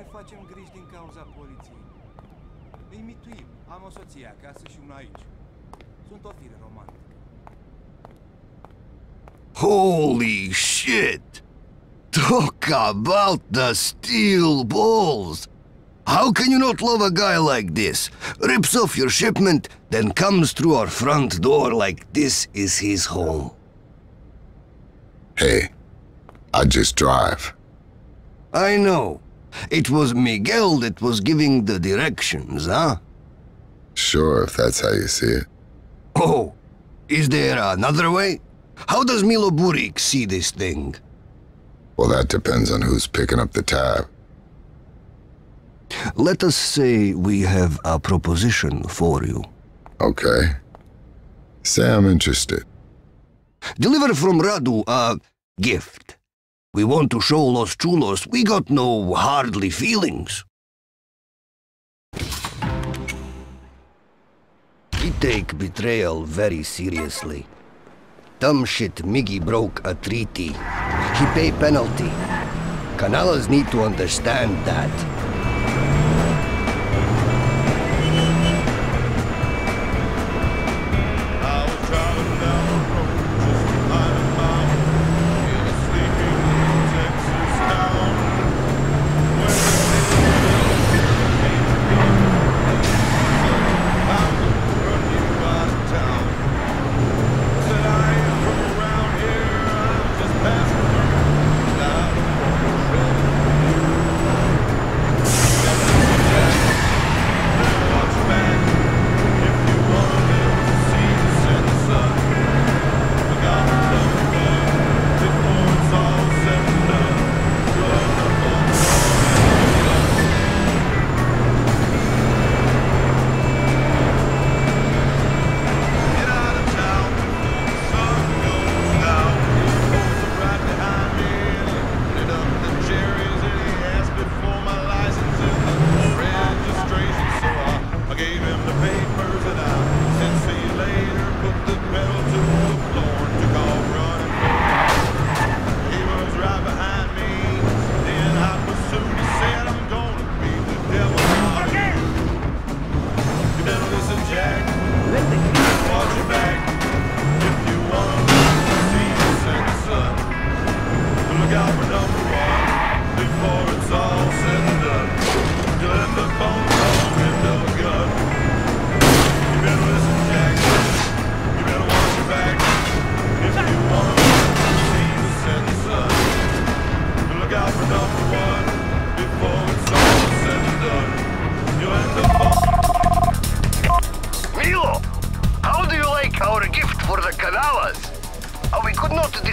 Nu ne facem griji din cauza poliției. Îi mituim. Am o soție acasă și una aici. Sunt o fire romantică. Holy shit! Talk about the steel balls! How can you not love a guy like this? Rips off your shipment, then comes through our front door like this is his home. Hey, I just drive. I know. It was Miguel that was giving the directions, huh? Sure, if that's how you see it. Oh, is there another way? How does Milo Burik see this thing? Well, that depends on who's picking up the tab. Let us say we have a proposition for you. Okay. Say I'm interested. Deliver from Radu a gift. We want to show Los Chulos we got no hardly feelings. We take betrayal very seriously. Dumb shit Miggy broke a treaty. He pay penalty. Canalas need to understand that.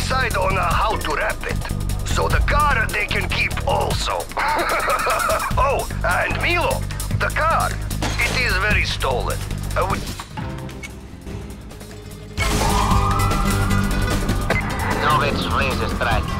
decide on uh, how to wrap it. So the car they can keep also. oh, and Milo, the car, it is very stolen. Uh, we... Новец влезе страсть.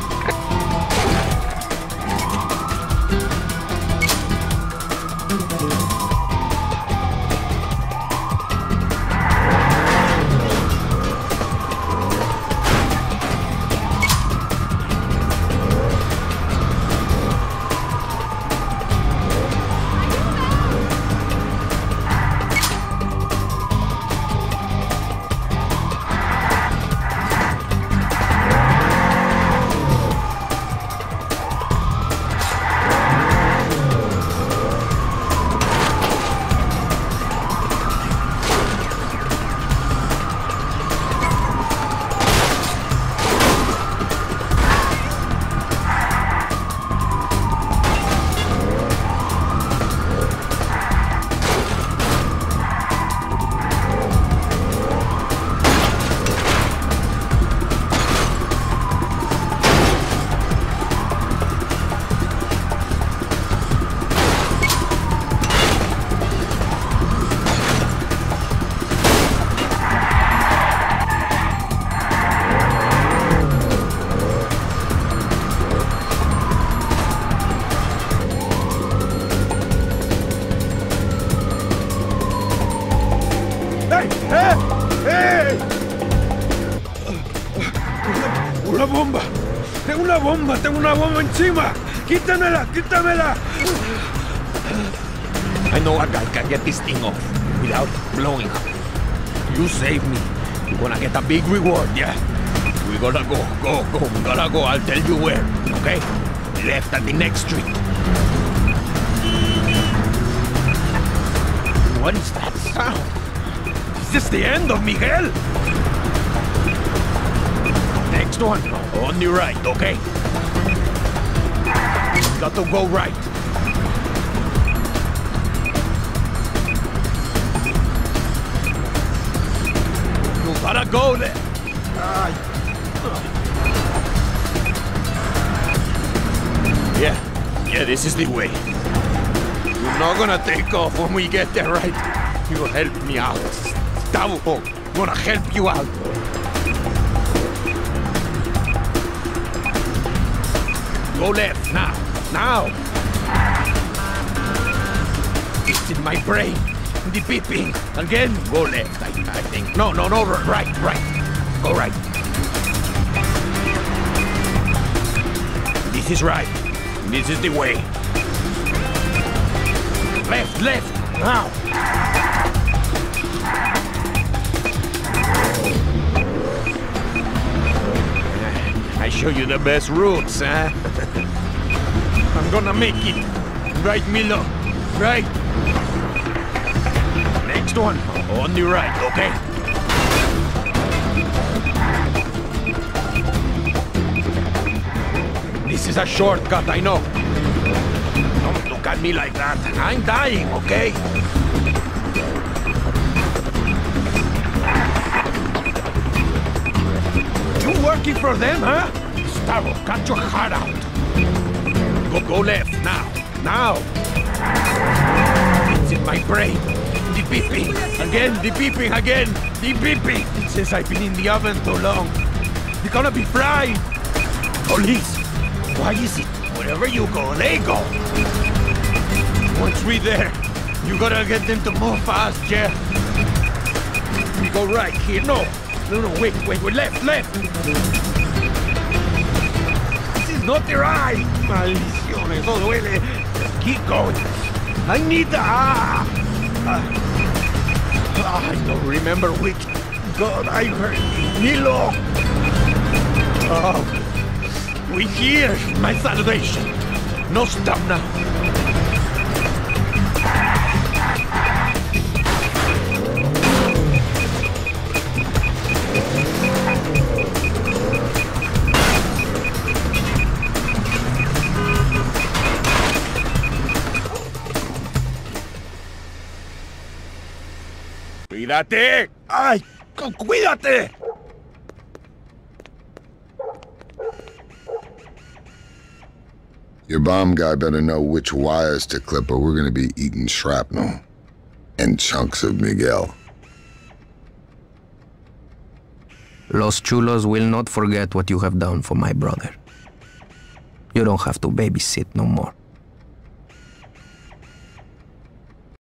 ¡Tengo una bomba! ¡Tengo una bomba encima! Quítamela, quítamela! I know a guy can get this thing off without blowing up. You save me. You're gonna get a big reward, yeah? We gotta go, go, go. We gotta go. I'll tell you where, okay? Left at the next street. What is that sound? Is this the end of Miguel? Next one, on the right, okay? Got to go right. You gotta go there. Yeah, yeah, this is the way. You're not gonna take off when we get there, right? You help me out. Gustavo, gonna help you out. Go left, now, now. It's in my brain. The beeping. Again, go left, I, I think. No, no, no, right, right. Go right. This is right. This is the way. Left, left, now. I show you the best routes, huh? I'm gonna make it. Right, Milo. Right. Next one. On the right, okay? This is a shortcut, I know. Don't look at me like that. I'm dying, okay? You working for them, huh? Gustavo, cut your heart out. Go, go left, now. Now. It's in my brain. The beeping. Again, the beeping again. The beeping. It says I've been in the oven too long. They're gonna be fried. Police. Why is it wherever you go, they go? Once we're there, you gotta get them to move fast, yeah? We go right here. No. No, no, wait, wait, wait. Left, left. Not the right. Maldición, eso duele. Keep going. I need the... Ah! Ah, I don't remember which. God, I heard Milo. Oh, we here. My salvation. No stop now. ¡Cuídate! ¡Ay! cu- ¡Cuídate! Your bomb guy better know which wires to clip or we're gonna be eating shrapnel. And chunks of Miguel. Los Chulos will not forget what you have done for my brother. You don't have to babysit no more.